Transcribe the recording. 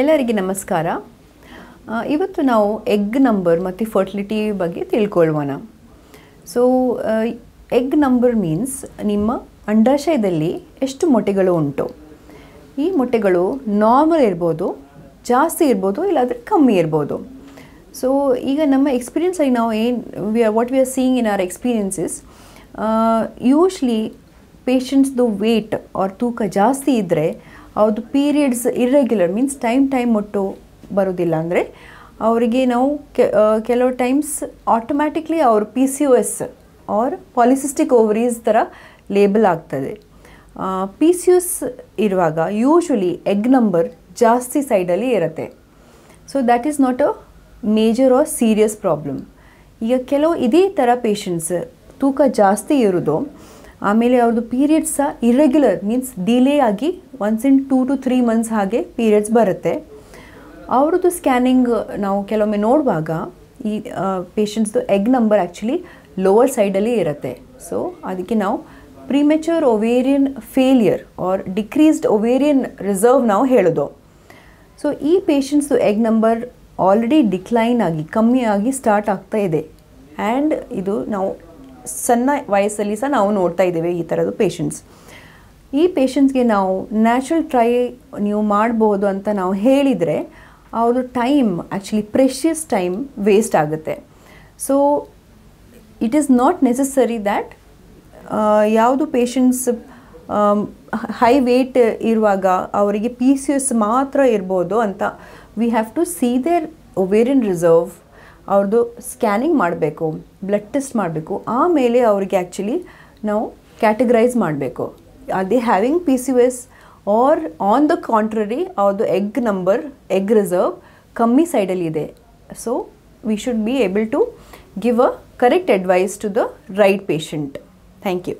ಎಲ್ಲರಿಗೆ ನಮಸ್ಕಾರ. ಇವತ್ತು ನಾವು ಎಗ್ ನಂಬರ್ ಮತ್ತು ಫರ್ಟಿಲಿಟಿ ಬಗ್ಗೆ ತಿಳ್ಕೊಳ್ಳೋಣ ಸೊ ಎಗ್ ನಂಬರ್ ಮೀನ್ಸ್ ನಿಮ್ಮ ಅಂಡಾಶಯದಲ್ಲಿ ಎಷ್ಟು ಮೊಟ್ಟೆಗಳು ಉಂಟು? ಈ ಮೊಟ್ಟೆಗಳು ನಾರ್ಮಲ್ ಇರ್ಬೋದು, ಜಾಸ್ತಿ ಇರ್ಬೋದು, ಇಲ್ಲಾಂದರೆ ಕಮ್ಮಿ ಇರ್ಬೋದು. ಸೊ ಈಗ ನಮ್ಮ ಎಕ್ಸ್ಪೀರಿಯನ್ಸಲ್ಲಿ ನಾವು ಏನು we are what we are seeing in our experiences usually ಪೇಷಂಟ್ಸ್ದು weight ಅವ್ರ ತೂಕ ಜಾಸ್ತಿ ಇದ್ದರೆ ಅವ್ರದ್ದು periods irregular means time time ಒಟ್ಟು ಬರೋದಿಲ್ಲ ಅಂದರೆ ಅವರಿಗೆ ನಾವು ಕೆಲವು ಟೈಮ್ಸ್ ಆಟೋಮ್ಯಾಟಿಕ್ಲಿ ಅವ್ರ P C O S or polycystic ovaries ಥರ ಲೇಬಲ್ ಆಗ್ತದೆ. ಪಿ ಸಿ ಎಸ್ ಇರುವಾಗ ಯೂಶ್ವಲಿ ಎಗ್ ನಂಬರ್ ಜಾಸ್ತಿ ಸೈಡಲ್ಲಿ ಇರುತ್ತೆ. So that is not a major or serious problem ಈಗ ಕೆಲವು ಇದೇ ಥರ ಪೇಷಂಟ್ಸ್ ತೂಕ ಜಾಸ್ತಿ ಇರೋದು ಆಮೇಲೆ ಅವ್ರದ್ದು ಪೀರಿಯಡ್ಸ್ ಸಹ ಇರೆಗ್ಯುಲರ್ ಮೀನ್ಸ್ ಡಿಲೇ ಆಗಿ once in two to three months ಹಾಗೆ ಪೀರಿಯಡ್ಸ್ ಬರುತ್ತೆ. ಅವ್ರದ್ದು ಸ್ಕ್ಯಾನಿಂಗ್ ನಾವು ಕೆಲವೊಮ್ಮೆ ನೋಡುವಾಗ ಈ ಪೇಷಂಟ್ಸ್ದು ಎಗ್ ನಂಬರ್ ಆ್ಯಕ್ಚುಲಿ ಲೋವರ್ ಸೈಡಲ್ಲಿ ಇರುತ್ತೆ. ಸೊ ಅದಕ್ಕೆ ನಾವು premature ovarian failure or decreased ovarian reserve ನಾವು ಹೇಳೋದು. ಸೊ ಈ ಪೇಷಂಟ್ಸ್ದು ಎಗ್ ನಂಬರ್ ಆಲ್ರೆಡಿ ಡಿಕ್ಲೈನ್ ಆಗಿ, ಕಮ್ಮಿ ಆಗಿ ಸ್ಟಾರ್ಟ್ ಆಗ್ತಾ ಇದೆ. ಆ್ಯಂಡ್ ಇದು ನಾವು ಸಣ್ಣ ವಯಸ್ಸಲ್ಲಿ ಸಹ ನಾವು ನೋಡ್ತಾ ಇದ್ದೇವೆ ಈ ಥರದ್ದು ಪೇಷಂಟ್ಸ್ ಈ ಪೇಷಂಟ್ಸ್ಗೆ ನಾವು ನ್ಯಾಚುರಲ್ ಟ್ರೈ ನೀವು ಮಾಡ್ಬೋದು ಅಂತ ನಾವು ಹೇಳಿದರೆ ಅವರು time actually precious time waste ಆಗುತ್ತೆ. So it is not necessary that ಯಾವುದು ಪೇಷಂಟ್ಸ್ ಹೈ ವೇಟ್ ಇರುವಾಗ ಅವರಿಗೆ ಪಿ ಸಿ ಎಸ್ ಮಾತ್ರ ಇರ್ಬೋದು ಅಂತ we have to see their ovarian reserve ಅವ್ರದ್ದು ಸ್ಕ್ಯಾನಿಂಗ್ ಮಾಡಬೇಕು ಬ್ಲಡ್ ಟೆಸ್ಟ್ ಮಾಡಬೇಕು. ಆಮೇಲೆ ಅವ್ರಿಗೆ ಆ್ಯಕ್ಚುಲಿ ನಾವು ಕ್ಯಾಟಗರೈಸ್ ಮಾಡಬೇಕು. Are they having P C S or on the contrary ಅವ್ರದ್ದು ಎಗ್ ನಂಬರ್ ಎಗ್ ರಿಸರ್ವ್ ಕಮ್ಮಿ ಸೈಡಲ್ಲಿ ಇದೆ. So we should be able to give a correct advice to the right patient thank you